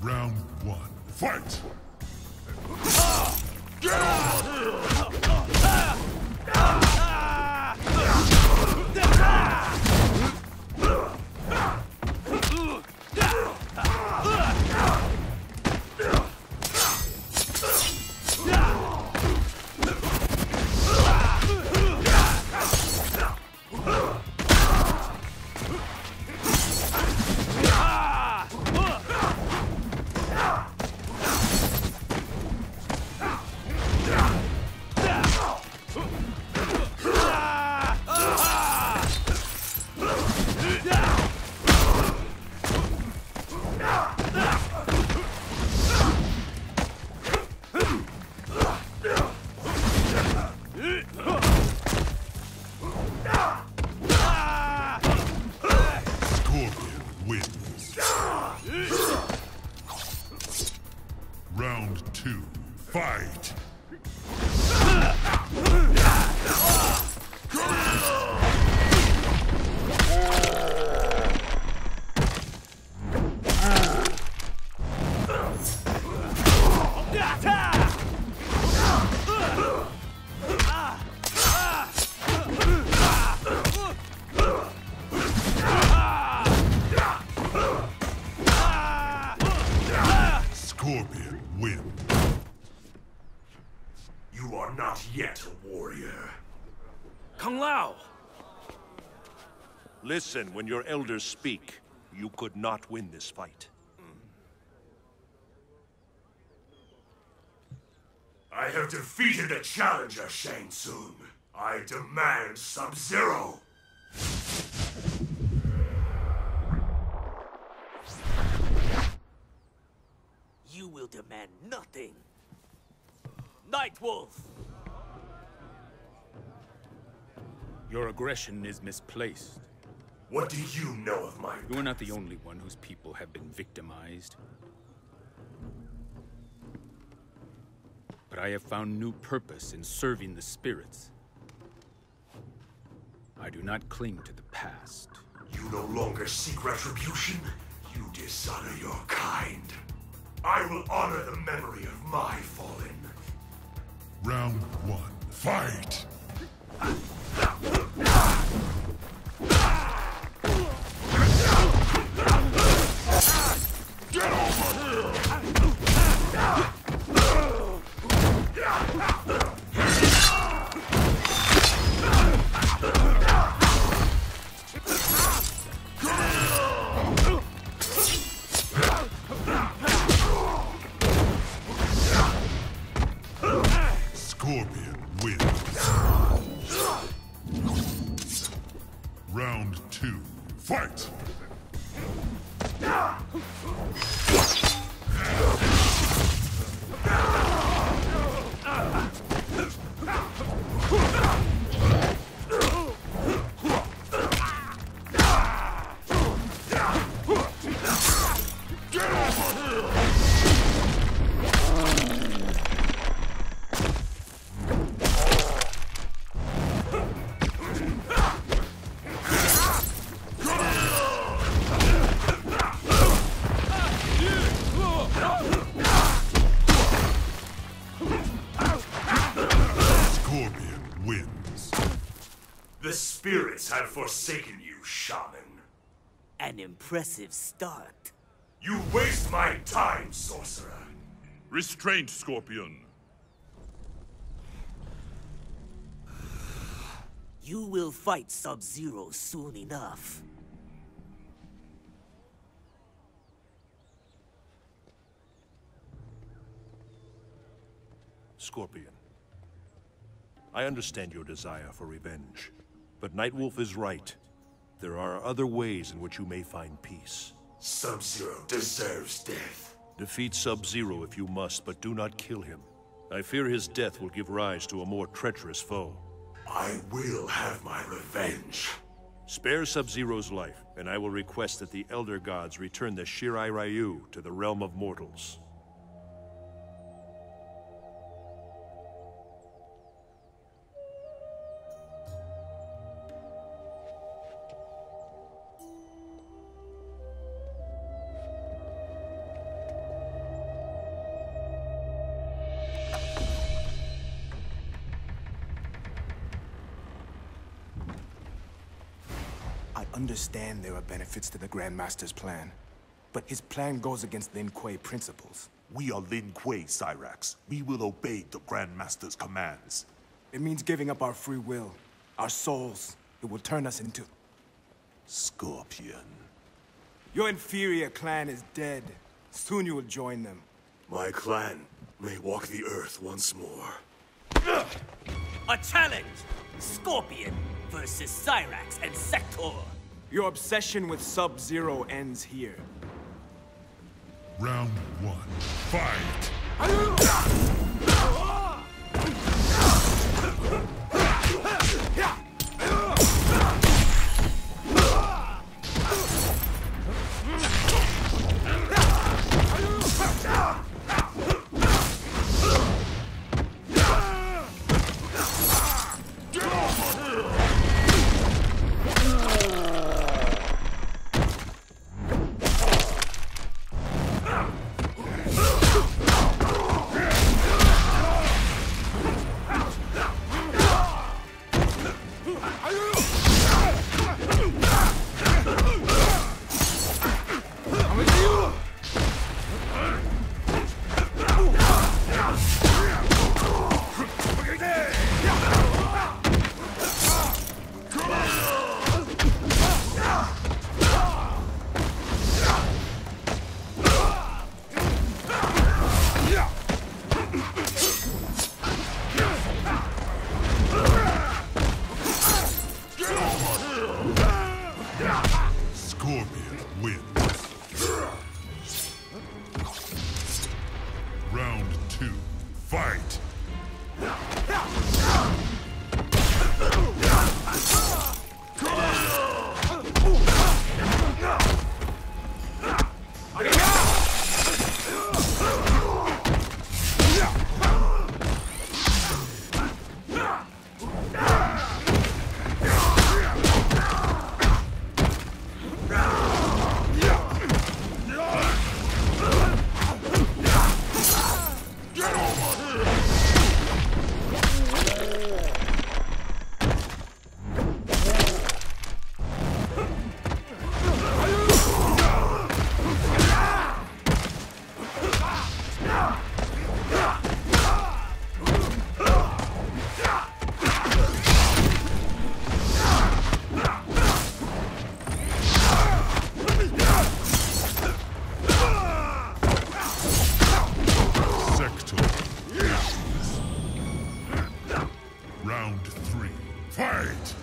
Round one. Fight! Ah! Listen when your elders speak. You could not win this fight. I have defeated a challenger, Shang Tsung. I demand Sub-Zero. You will demand nothing. Nightwolf! Your aggression is misplaced. What do you know of my... You are not the only one whose people have been victimized. But I have found new purpose in serving the spirits. I do not cling to the past. You no longer seek retribution. You dishonor your kind. I will honor the memory of my fallen. Round one. Fight! Scorpion wins. Round two. Fight! Spirits have forsaken you, shaman. An impressive start. You waste my time, sorcerer. Restraint, Scorpion. You will fight Sub-Zero soon enough. Scorpion. I understand your desire for revenge, but Nightwolf is right. There are other ways in which you may find peace. Sub-Zero deserves death. Defeat Sub-Zero if you must, but do not kill him. I fear his death will give rise to a more treacherous foe. I will have my revenge. Spare Sub-Zero's life, and I will request that the Elder Gods return the Shirai Ryu to the realm of mortals. Understand there are benefits to the Grand Master's plan, but his plan goes against Lin Kuei principles. We are Lin Kuei, Cyrax. We will obey the Grand Master's commands. It means giving up our free will, our souls. It will turn us into... Scorpion. Your inferior clan is dead. Soon you will join them. My clan may walk the earth once more. A challenge! Scorpion versus Cyrax and Sector. Your obsession with Sub-Zero ends here. Round one. Fight! Round three. Fight!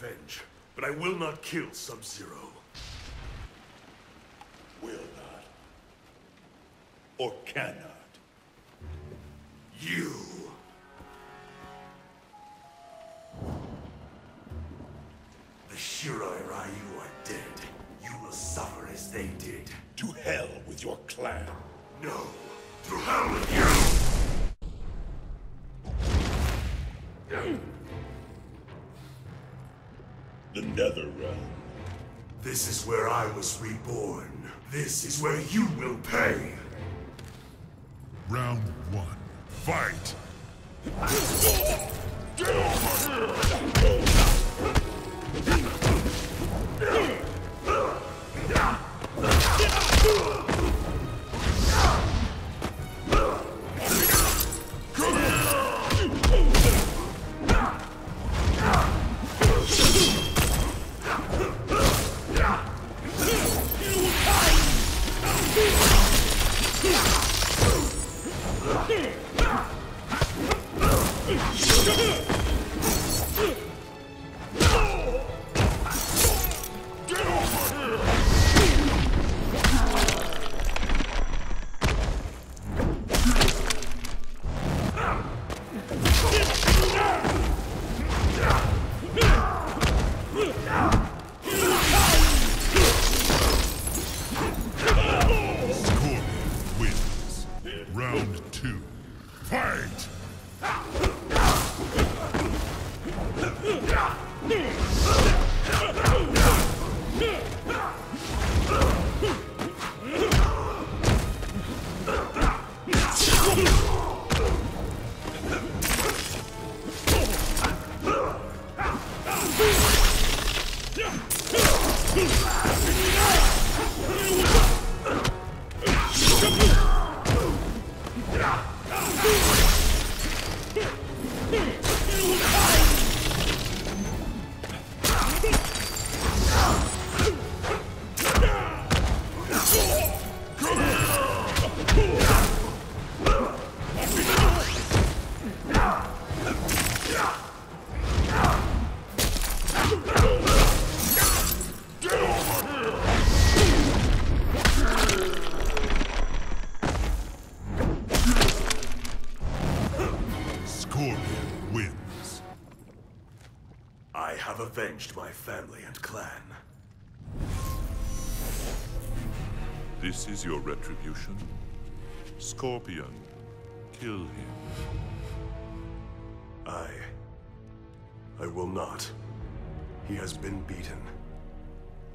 Revenge, but I will not kill Sub-Zero. Will not. Or cannot. You! The Shirai Ryu are dead. You will suffer as they did. To hell with your clan. No. To hell with you! The Nether Realm. This is where I was reborn. This is where you will pay. Round one. Fight! Scorpion Thank you. Avenged my family and clan. This is your retribution? Scorpion, kill him. I... I will not. He has been beaten.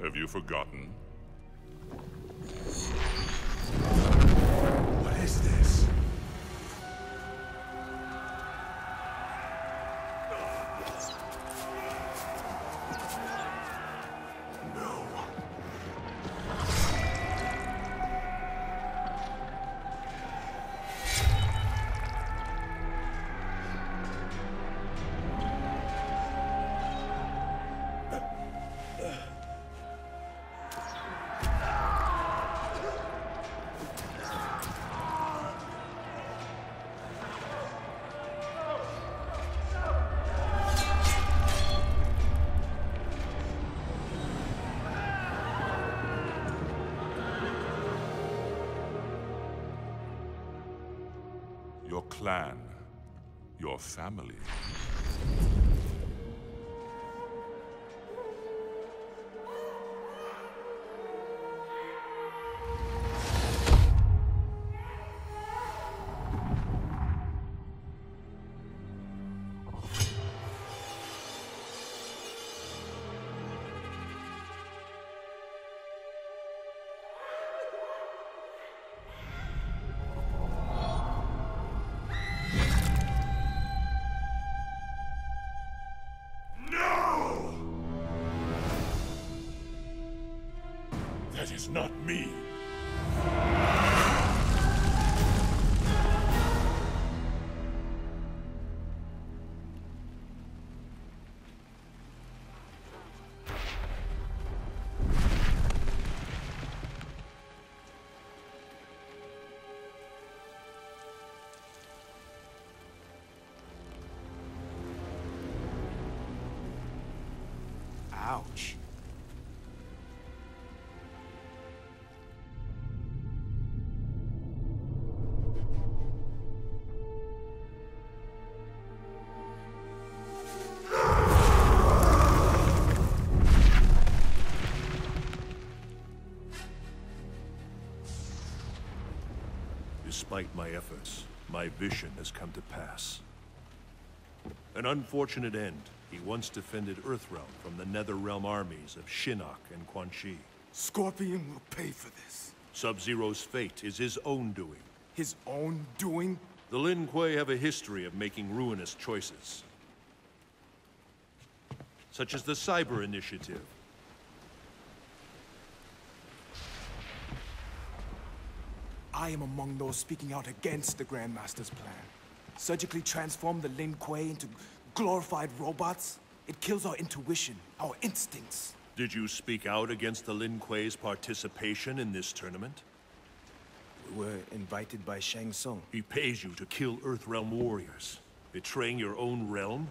Have you forgotten? What is this? Clan, your family. Is not me. Despite my efforts, my vision has come to pass. An unfortunate end. He once defended Earthrealm from the Netherrealm armies of Shinnok and Quan Chi. Scorpion will pay for this. Sub-Zero's fate is his own doing. His own doing? The Lin Kuei have a history of making ruinous choices. Such as the Cyber Initiative. I am among those speaking out against the Grandmaster's plan. Surgically transform the Lin Kuei into glorified robots? It kills our intuition, our instincts. Did you speak out against the Lin Kuei's participation in this tournament? We were invited by Shang Tsung. He pays you to kill Earthrealm warriors. Betraying your own realm?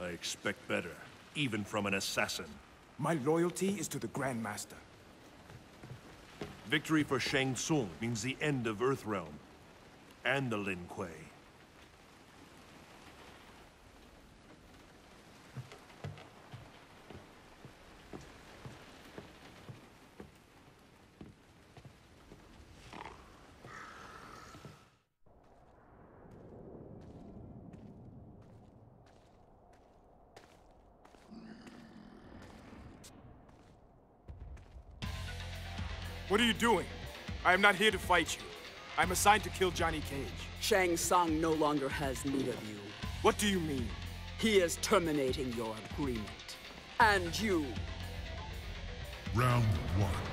I expect better, even from an assassin. My loyalty is to the Grandmaster. Victory for Shang Tsung means the end of Earthrealm. And the Lin Kuei. What are you doing? I am not here to fight you. I'm assigned to kill Johnny Cage. Shang Tsung no longer has need of you. What do you mean? He is terminating your agreement. And you Round one.